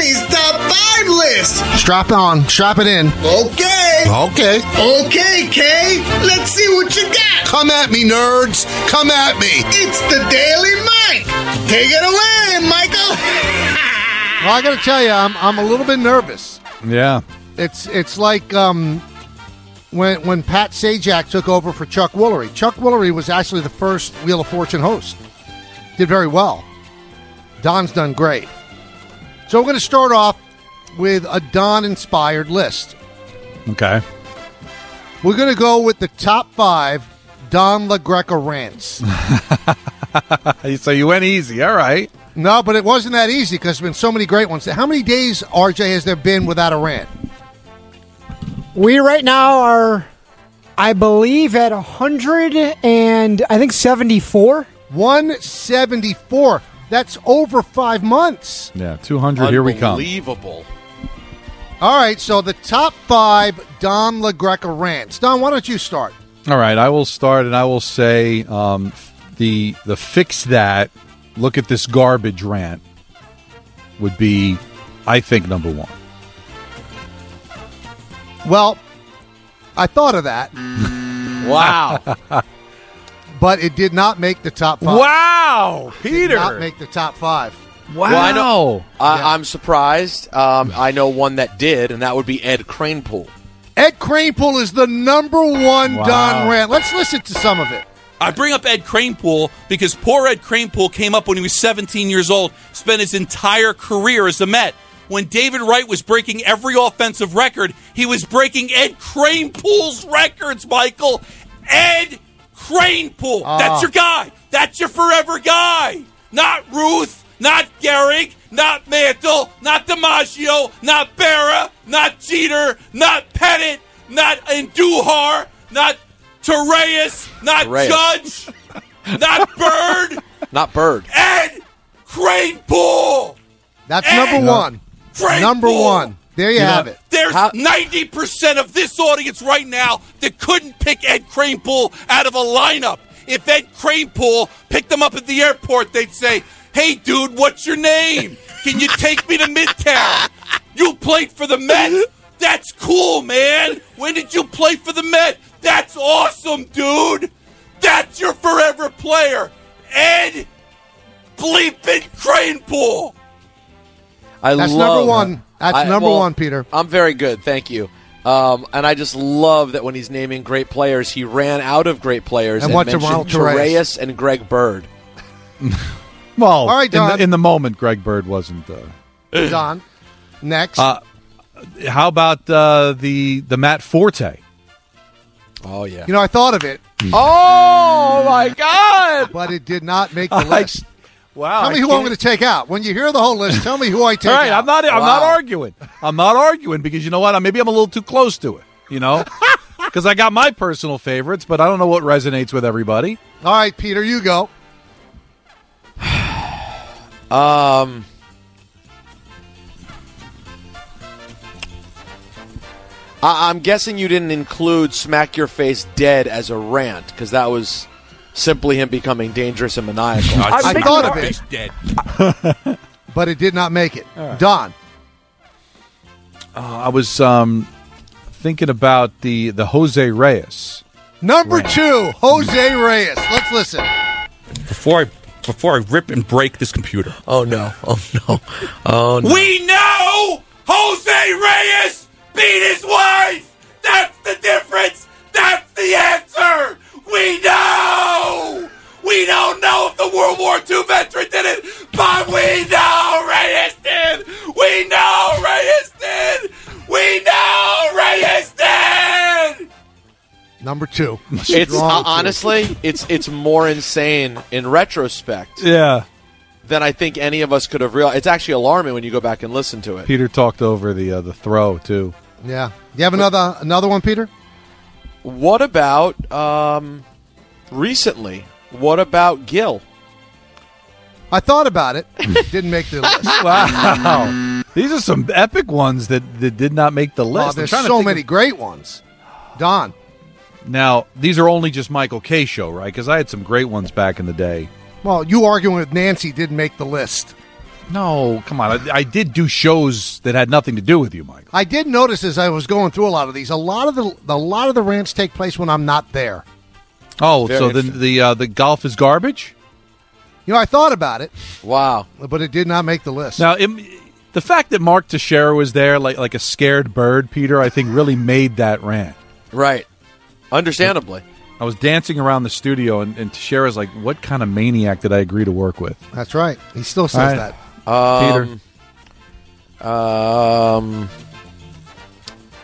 Danny's top five list. Strap it on, strap it in. Okay. Okay. Okay, Kay. Let's see what you got. Come at me, nerds. Come at me. It's the Daily Mike. Take it away, Michael. Well, I got to tell you, I'm, I'm a little bit nervous. Yeah. It's it's like um, when when Pat Sajak took over for Chuck Woolery. Chuck Woolery was actually the first Wheel of Fortune host. Did very well. Don's done great. So we're going to start off with a Don inspired list. Okay. We're going to go with the top five Don LaGreca rants. so you went easy. All right. No, but it wasn't that easy because there's been so many great ones. How many days, RJ, has there been without a rant? We right now are, I believe, at 100 and I think 74. 174. That's over five months. Yeah. 200. Here we come. Unbelievable. All right, so the top five Don LaGreca rants. Don, why don't you start? All right. I will start and I will say um, the the fix that. Look at this garbage rant would be, I think, number one. Well, I thought of that, Wow. but it did not make the top five. Wow, Did not make the top five. Wow. Well, I know. I, I'm surprised. Um, I know one that did, and that would be Ed Kranepool. Ed Kranepool is the number one Wow. Don rant. Let's listen to some of it. I bring up Ed Kranepool because poor Ed Kranepool came up when he was 17 years old, spent his entire career as a Met. When David Wright was breaking every offensive record, he was breaking Ed Kranepool's records, Michael. Ed Kranepool. Ah. That's your guy. That's your forever guy. Not Ruth, not Gehrig, not Mantle, not DiMaggio, not Berra, not Jeter, not Pettitte, not Andujar, not Torres, not Torres. Judge, not Bird. Not Bird. Ed Kranepool. That's Ed number one. Kranepool. Number one. There you, know- have it. There's How- 90% of this audience right now that couldn't pick Ed Kranepool out of a lineup. If Ed Kranepool picked them up at the airport, they'd say, Hey, dude, what's your name? Can you take me to Midtown? You played for the Mets? That's cool, man. When did you play for the Mets? That's awesome, dude. That's your forever player. Ed bleeping Kranepool. I That's love, number one. That's I- number well, one, Peter. I'm very good, thank you. Um, and I just love that when he's naming great players, he ran out of great players And and, went to mentioned Ronald Torreyes. Torres and Greg Bird. Well, All right, in, the, in the moment, Greg Bird wasn't. Uh, Don. Next. Uh, how about uh, the the Matt Forte? Oh yeah. you know, I thought of it, oh my God! but it did not make the list. Wow. Tell me who I'm going to take out. When you hear the whole list, tell me who I take All right, out. I'm not. I'm not arguing. I'm not arguing because you know what? Maybe I'm a little too close to it. You know, because I got my personal favorites, but I don't know what resonates with everybody. All right, Peter, you go. Um, I- I'm guessing you didn't include "Smack Your Face Dead" as a rant because that was simply him becoming dangerous and maniacal. I thinking thought of it, dead. but it did not make it. Don. Uh, I was um, thinking about the the Jose Reyes. Number two, Jose Reyes. Let's listen. Before I before I rip and break this computer. oh no! Oh no! Oh no! We know Jose Reyes beat his wife. That's the difference. That's the answer. We know. We don't know if the World War II veteran did it, but we know Reyes did. We know Reyes did. We know Reyes did. Number two. It's uh, honestly, it's it's more insane in retrospect Yeah, than I think any of us could have realized. It's actually alarming when you go back and listen to it. Peter talked over the uh, the throw too. Yeah. You have another another one, Peter? What about um, recently? What about Gil? I thought about it. Didn't make the list. Wow, these are some epic ones that, that did not make the oh, list. Oh, I'm there's so many of- great ones. Don. now, these are only just Michael Kay show, right? Because I had some great ones back in the day. Well, you arguing with Nancy didn't make the list. No, come on. I, I did do shows that had nothing to do with you, Michael. I did notice as I was going through a lot of these, a lot of the a lot of the rants take place when I'm not there. Oh, Very so the the uh, the golf is garbage. You know, I thought about it, Wow. but it did not make the list. Now, im the fact that Mark Teixeira was there, like like a scared bird, Peter, I think really made that rant. Right. Understandably. I was dancing around the studio, and, and Teixeira's like, "What kind of maniac did I agree to work with?" That's right. He still says All right. that. Um, Um,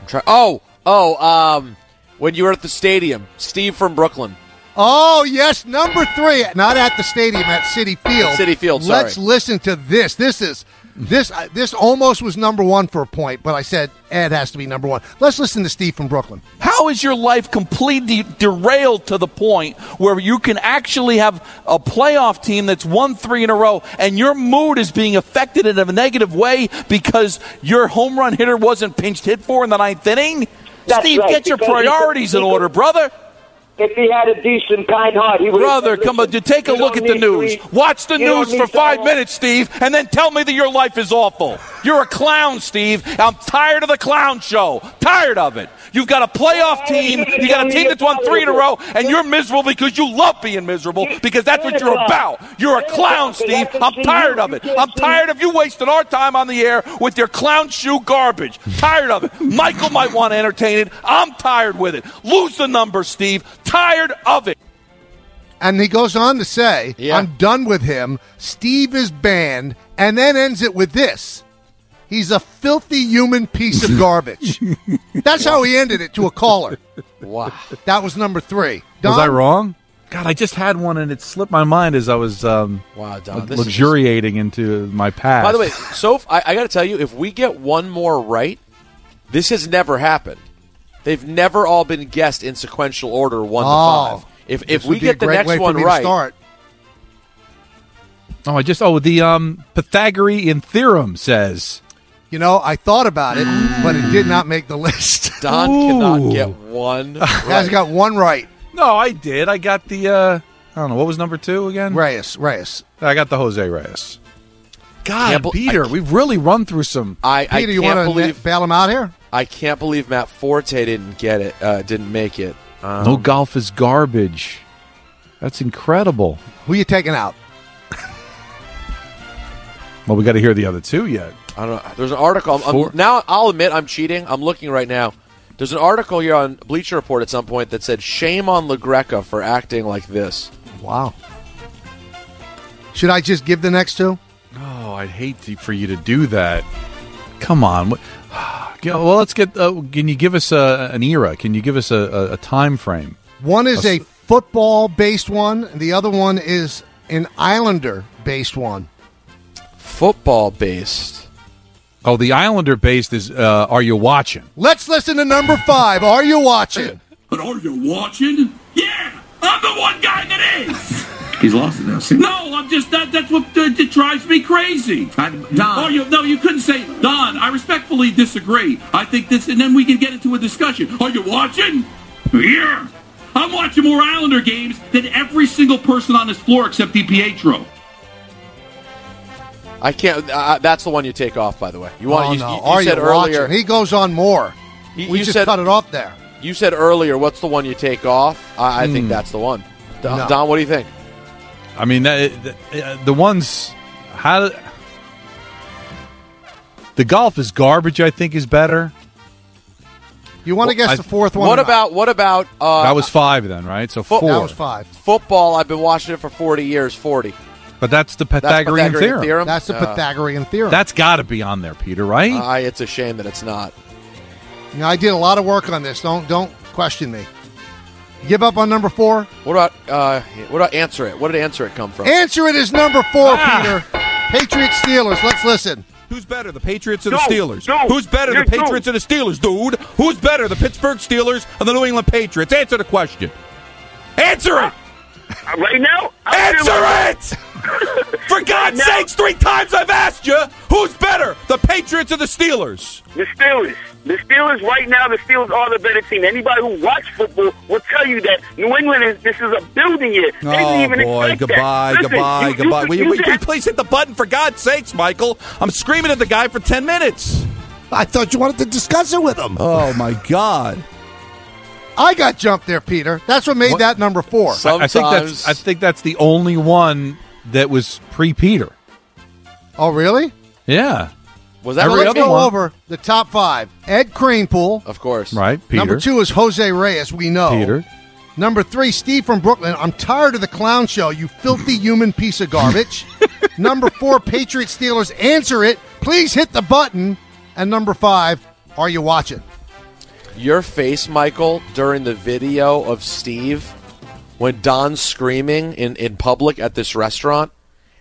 I'm try- Oh, oh, um, when you were at the stadium, Steve from Brooklyn. Oh yes, number three. Not at the stadium, at Citi Field. Citi Field, sorry. Let's listen to this. This is this uh, this almost was number one for a point, but I said Ed has to be number one. Let's listen to Steve from Brooklyn. How is your life completely derailed to the point where you can actually have a playoff team that's won three in a row and your mood is being affected in a negative way because your home run hitter wasn't pinched hit for in the ninth inning? That's Steve, right, get your priorities in order, brother. If he had a decent, kind heart, he would. Brother, come on, take a look at the news. Watch the news for five minutes, Steve, and then tell me that your life is awful. You're a clown, Steve. I'm tired of the clown show. Tired of it. You've got a playoff team. You got a team that's won three in a row, and you're miserable because you love being miserable because that's what you're about. You're a clown, Steve. I'm tired of it. I'm tired of you wasting our time on the air with your clown shoe garbage. Tired of it. Michael might want to entertain it. I'm tired with it. Lose the number, Steve. Tired of it. And he goes on to say, Yeah. I'm done with him. Steve is banned, and then ends it with this. He's a filthy human piece of garbage. That's how he ended it to a caller. Wow. That was number three. Was Don? I wrong? God, I just had one, and it slipped my mind as I was um, Wow, Don. This is just- luxuriating into my past. By the way, so if, I, I got to tell you, if we get one more right, this has never happened. They've never all been guessed in sequential order, one Oh, to five. If if we get the next one right, start. oh, I just oh the um, Pythagorean theorem says You know, I thought about it, but it did not make the list. Don Ooh. cannot get one. Has right. got one right. no, I did. I got the uh, I don't know what was number two again. Reyes, Reyes. I got the Jose Reyes. God, Can't bel- Peter, I- we've really run through some. I, I Peter, you can't want to bail him out here? I can't believe Matt Forte didn't get it. Uh, didn't make it. Um, no golf is garbage. That's incredible. Who you taking out? Well, we got to hear the other two yet. I don't know. There's an article. I'm- I'm- now I'll admit I'm cheating. I'm looking right now. There's an article here on Bleacher Report at some point that said shame on LaGreca for acting like this. Wow. Should I just give the next two? Oh, I'd hate to, for you to do that. Come on. Well, let's get. Uh, can you give us a, an era? Can you give us a, a, a time frame? One is a football based one, and the other one is an Islander based one. Football based. Oh, the Islander based is. Uh, Are you watching? Let's listen to number five. Are you watching? But are you watching? Yeah, I'm the one guy that is. He's lost it now. See? No, I'm just that. That's what uh, that drives me crazy. Don. Oh, you, no, you couldn't say Don. I respectfully disagree. I think this, and then we can get into a discussion. Are you watching? Yeah. I'm watching more Islander games than every single person on this floor except DiPietro. I can't. Uh, that's the one you take off. By the way, you want. oh, you, no. you- you Are said you earlier. watching? He goes on more. you, we you just said cut it off there. you said earlier. What's the one you take off? I, I think that's the one. Don, No. Don, what do you think? I mean, that, the, the ones. How. The golf is garbage. I think is better. You want to guess I- the fourth one? What about what about uh, That was five then, right? So Fo- four. That was five. football? I've been watching it for 40 years. 40. But that's the That's Pythagorean, theorem. That's the Uh, Pythagorean theorem. That's got to be on there, Peter. Right? I, it's a shame that it's not. You know, I did a lot of work on this. Don't don't question me. Give up on number four. What about uh, what about answer it? What did answer it come from? Answer it is number four, Ah. Peter. Patriots Steelers. Let's listen. Who's better, the Patriots or the No, Steelers? no, Who's better, the you don't. Patriots or the Steelers, dude? Who's better, the Pittsburgh Steelers or the New England Patriots? Answer the question. Answer it. Uh, Right now, I feel Answer it! For God's sakes, three times I've asked you, who's better, the Patriots or the Steelers? The Steelers. The Steelers right now, the Steelers are the better team. Anybody who watch football will tell you that New England is this is a building year. They Oh even boy, goodbye, that. Listen, goodbye, you- you goodbye. could- Will you, you will you please hit the button for God's sakes, Michael? I'm screaming at the guy for ten minutes. I thought you wanted to discuss it with him. Oh my God! I got jumped there, Peter. That's what made What? that number four. I, I think that's I think that's the only one that was pre Peter. oh, really? Yeah. Was that Every let's go one. over the top five. Ed Kranepool. Of course. Right, Peter. Number two is Jose Reyes. We know. Peter. Number three, Steve from Brooklyn. I'm tired of the clown show, you filthy human piece of garbage. number four, Patriot Steelers. Answer it. Please hit the button. And number five, are you watching? Your face, Michael, during the video of Steve when Don's screaming in, in public at this restaurant,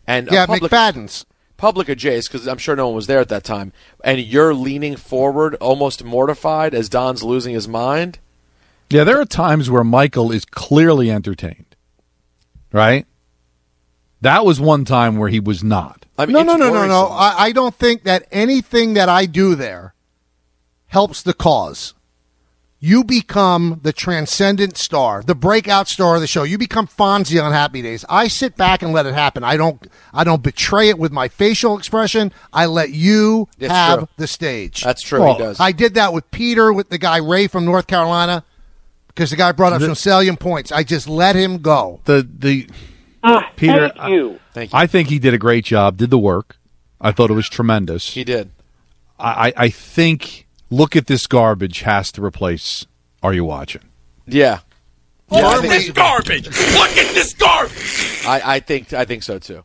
and Yeah, public, McFadden's. public adjacent because I'm sure no one was there at that time, and you're leaning forward, almost mortified as Don's losing his mind. Yeah, there are times where Michael is clearly entertained. Right? That was one time where he was not. I mean, No, it's no, no, no, no. worrisome. I, I don't think that anything that I do there helps the cause. You become the transcendent star, the breakout star of the show. You become Fonzie on Happy Days. I sit back and let it happen. I don't. I don't betray it with my facial expression. I let you It's have true. the stage. That's true. Well, he does. I did that with Peter, with the guy Ray from North Carolina, because the guy brought up some salient points. I just let him go. The the Ah, Peter, thank you. Thank you. I think he did a great job, did the work. I thought it was tremendous. he did. I, I I think look at this garbage has to replace Are You Watching? Yeah. Look Yeah, I at this garbage! Look at this garbage! I, I think I think so too.